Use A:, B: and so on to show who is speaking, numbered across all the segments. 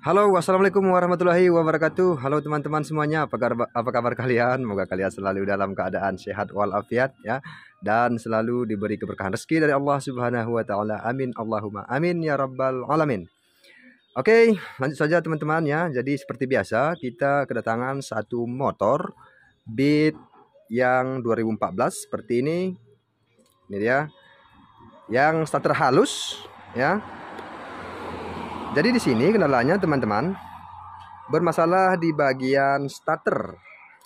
A: Halo, wassalamualaikum warahmatullahi wabarakatuh. Halo teman-teman semuanya, apa kabar, apa kabar kalian? Semoga kalian selalu dalam keadaan sehat walafiat ya dan selalu diberi keberkahan rezeki dari Allah Subhanahu wa taala. Amin Allahumma amin ya rabbal alamin. Oke, lanjut saja teman-teman ya. Jadi seperti biasa, kita kedatangan satu motor Beat yang 2014 seperti ini. Ini dia. Yang starter halus ya jadi di sini kendalanya teman-teman bermasalah di bagian starter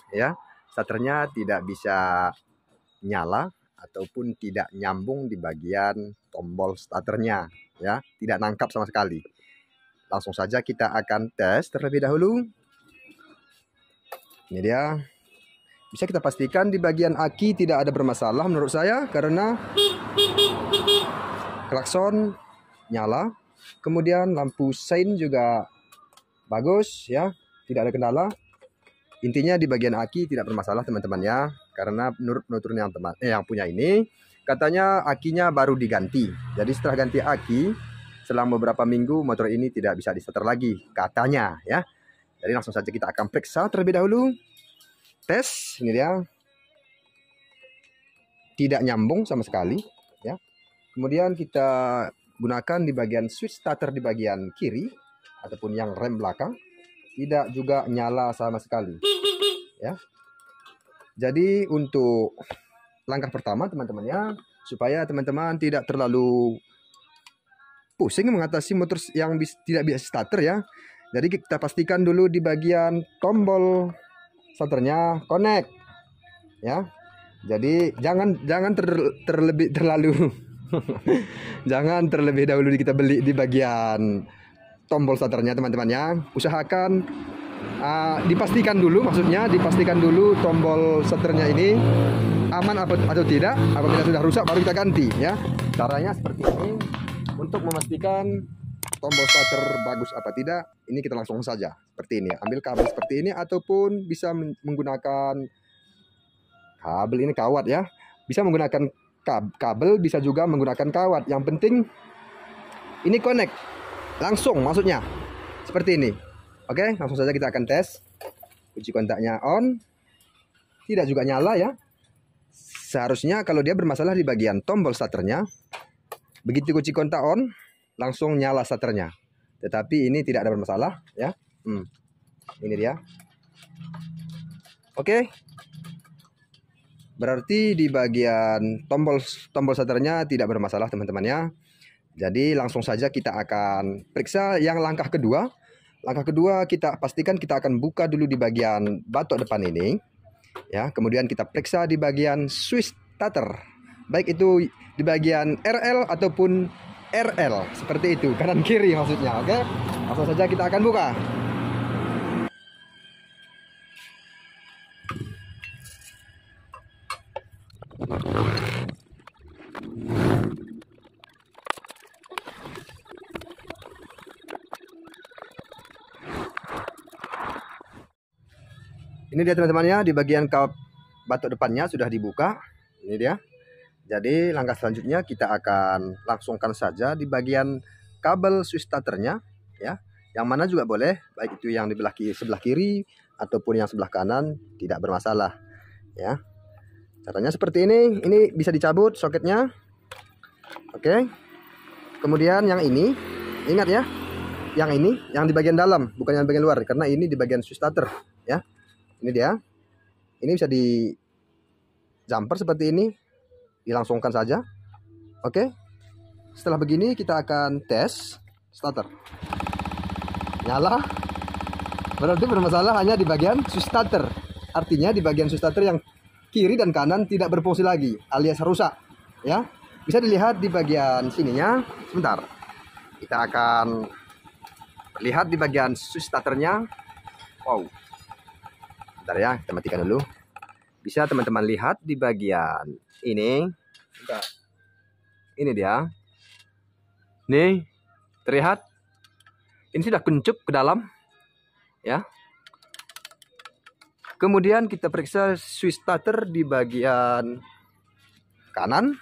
A: ya. Starternya tidak bisa nyala ataupun tidak nyambung di bagian tombol starternya ya, tidak nangkap sama sekali. Langsung saja kita akan tes terlebih dahulu. Ini dia. Bisa kita pastikan di bagian aki tidak ada bermasalah menurut saya karena klakson nyala Kemudian lampu sein juga bagus ya, tidak ada kendala. Intinya di bagian aki tidak bermasalah teman-teman ya, karena menurut penutur yang teman eh, yang punya ini katanya akinya baru diganti. Jadi setelah ganti aki, selama beberapa minggu motor ini tidak bisa disetar lagi katanya ya. Jadi langsung saja kita akan periksa terlebih dahulu. Tes ini dia. Tidak nyambung sama sekali ya. Kemudian kita gunakan di bagian switch starter di bagian kiri ataupun yang rem belakang tidak juga nyala sama sekali. Ya. Jadi untuk langkah pertama teman-teman ya supaya teman-teman tidak terlalu pusing mengatasi motor yang bis, tidak bisa starter ya. Jadi kita pastikan dulu di bagian tombol starternya connect ya. Jadi jangan jangan ter, terlebih terlalu Jangan terlebih dahulu kita beli di bagian tombol starternya teman-teman ya. Usahakan uh, dipastikan dulu maksudnya dipastikan dulu tombol starternya ini aman apa atau tidak. Apabila sudah rusak baru kita ganti ya. Caranya seperti ini untuk memastikan tombol starter bagus apa tidak. Ini kita langsung saja seperti ini. Ambil kabel seperti ini ataupun bisa menggunakan kabel ini kawat ya. Bisa menggunakan kabel bisa juga menggunakan kawat. Yang penting ini connect langsung maksudnya seperti ini. Oke, langsung saja kita akan tes. Kunci kontaknya on. Tidak juga nyala ya. Seharusnya kalau dia bermasalah di bagian tombol starternya, begitu kunci kontak on, langsung nyala starternya. Tetapi ini tidak ada bermasalah ya. Hmm. Ini dia. Oke, Berarti di bagian tombol tombol starternya tidak bermasalah teman-teman ya. Jadi langsung saja kita akan periksa yang langkah kedua. Langkah kedua kita pastikan kita akan buka dulu di bagian batok depan ini. Ya, kemudian kita periksa di bagian switch starter. Baik itu di bagian RL ataupun RL seperti itu, kanan kiri maksudnya, oke? Langsung saja kita akan buka. Ini dia teman-teman ya di bagian kap batok depannya sudah dibuka. Ini dia. Jadi langkah selanjutnya kita akan langsungkan saja di bagian kabel switch starternya ya. Yang mana juga boleh baik itu yang di belah sebelah kiri ataupun yang sebelah kanan tidak bermasalah ya. Caranya seperti ini. Ini bisa dicabut soketnya. Oke. Kemudian yang ini. Ingat ya. Yang ini yang di bagian dalam bukan yang bagian luar karena ini di bagian switch starter ya. Ini dia. Ini bisa di jumper seperti ini. Dilangsungkan saja. Oke. Setelah begini kita akan tes starter. Nyala. Berarti bermasalah hanya di bagian switch starter artinya di bagian switch starter yang kiri dan kanan tidak berfungsi lagi alias rusak ya bisa dilihat di bagian sininya sebentar kita akan lihat di bagian switch starternya wow Bentar ya, kita matikan dulu. Bisa teman-teman lihat di bagian ini. Ini dia. Nih, terlihat. Ini sudah kuncup ke dalam. Ya. Kemudian kita periksa switch starter di bagian kanan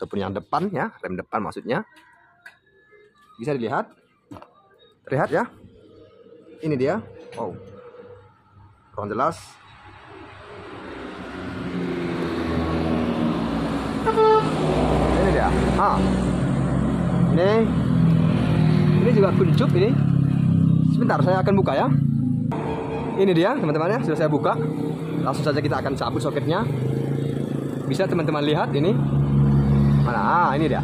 A: ataupun yang depan ya, rem depan maksudnya. Bisa dilihat. Terlihat ya. ini dia. Oh kurang jelas. Ini dia. Ah ini. Ini juga kuncup ini. Sebentar saya akan buka ya ini dia teman-teman ya sudah saya buka. Langsung saja kita akan cabut soketnya. Bisa teman-teman lihat ini? Mana? Ah ini dia.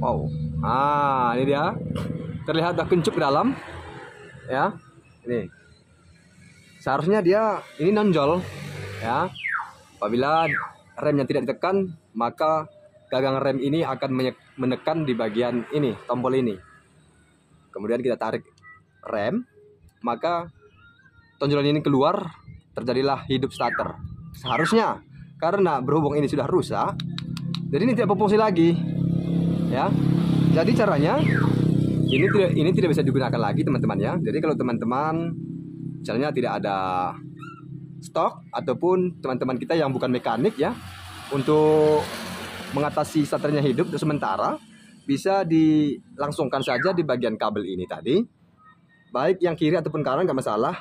A: Wow. Ah ini dia. Terlihat ada kuncup ke dalam. Ya. Ini. Seharusnya dia ini nonjol. Ya. Apabila remnya tidak ditekan maka gagang rem ini akan menekan di bagian ini tombol ini. Kemudian kita tarik rem maka tonjolan ini keluar terjadilah hidup starter. Seharusnya karena berhubung ini sudah rusak jadi ini tidak berfungsi lagi. Ya. Jadi caranya ini tidak ini tidak bisa digunakan lagi teman-teman ya. Jadi kalau teman-teman misalnya tidak ada stok ataupun teman-teman kita yang bukan mekanik ya untuk mengatasi starternya hidup sementara bisa dilangsungkan saja di bagian kabel ini tadi baik yang kiri ataupun kanan nggak masalah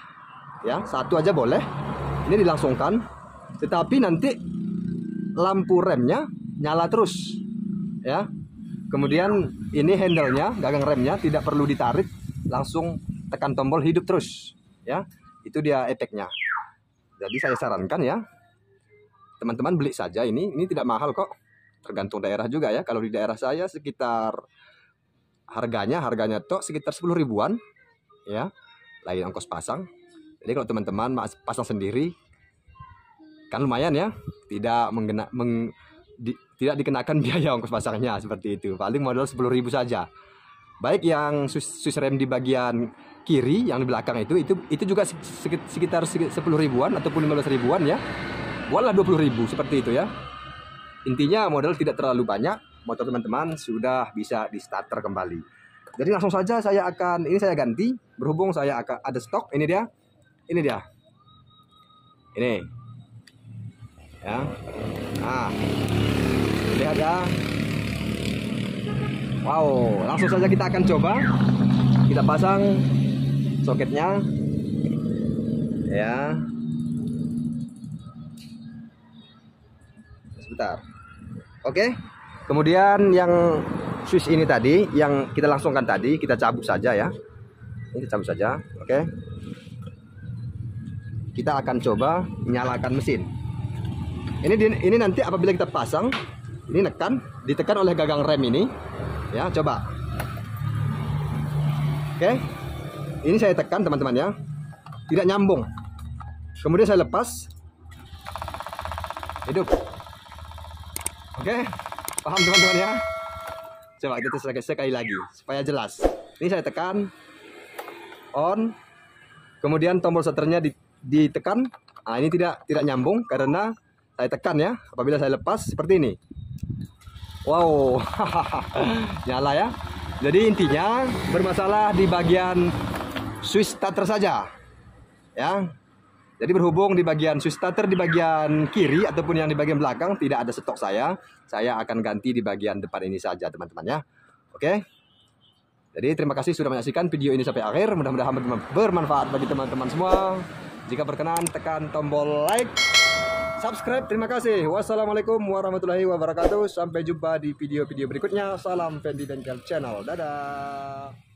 A: ya satu aja boleh ini dilangsungkan tetapi nanti lampu remnya nyala terus ya Kemudian ini handle-nya, gagang remnya tidak perlu ditarik, langsung tekan tombol hidup terus, ya. Itu dia efeknya. Jadi saya sarankan ya, teman-teman beli saja ini, ini tidak mahal kok. Tergantung daerah juga ya. Kalau di daerah saya sekitar harganya, harganya tok sekitar 10 ribuan, ya. Lain ongkos pasang. Jadi kalau teman-teman pasang sendiri, kan lumayan ya, tidak menggena, meng, di, tidak dikenakan biaya ongkos pasangnya seperti itu. Paling modal 10.000 saja. Baik yang sus, rem di bagian kiri yang di belakang itu itu itu juga sekitar 10 ribuan ataupun 15 ribuan ya. Buatlah 20 ribu seperti itu ya. Intinya modal tidak terlalu banyak, motor teman-teman sudah bisa di starter kembali. Jadi langsung saja saya akan ini saya ganti berhubung saya akan ada stok ini dia. Ini dia. Ini. Ya. Nah, lihat ya wow langsung saja kita akan coba kita pasang soketnya ya sebentar oke kemudian yang switch ini tadi yang kita langsungkan tadi kita cabut saja ya. Ini cabut saja oke. Kita akan coba nyalakan mesin. Ini ini nanti apabila kita pasang ini nekan ditekan oleh gagang rem ini. Ya coba. Oke. Ini saya tekan teman-teman ya. Tidak nyambung. Kemudian saya lepas. Hidup. Oke. Paham teman-teman ya coba kita sekali, lagi supaya jelas ini saya tekan on kemudian tombol starternya ditekan nah ini tidak tidak nyambung karena saya tekan ya apabila saya lepas seperti ini Wow, nyala ya. Jadi intinya bermasalah di bagian switch starter saja. Ya. Jadi berhubung di bagian starter di bagian kiri ataupun yang di bagian belakang tidak ada stok saya, saya akan ganti di bagian depan ini saja teman-teman ya. Oke. Jadi terima kasih sudah menyaksikan video ini sampai akhir. Mudah-mudahan bermanfaat bagi teman-teman semua. Jika berkenan tekan tombol like subscribe. Terima kasih. Wassalamualaikum warahmatullahi wabarakatuh. Sampai jumpa di video-video berikutnya. Salam Fendi Bengkel Channel. Dadah.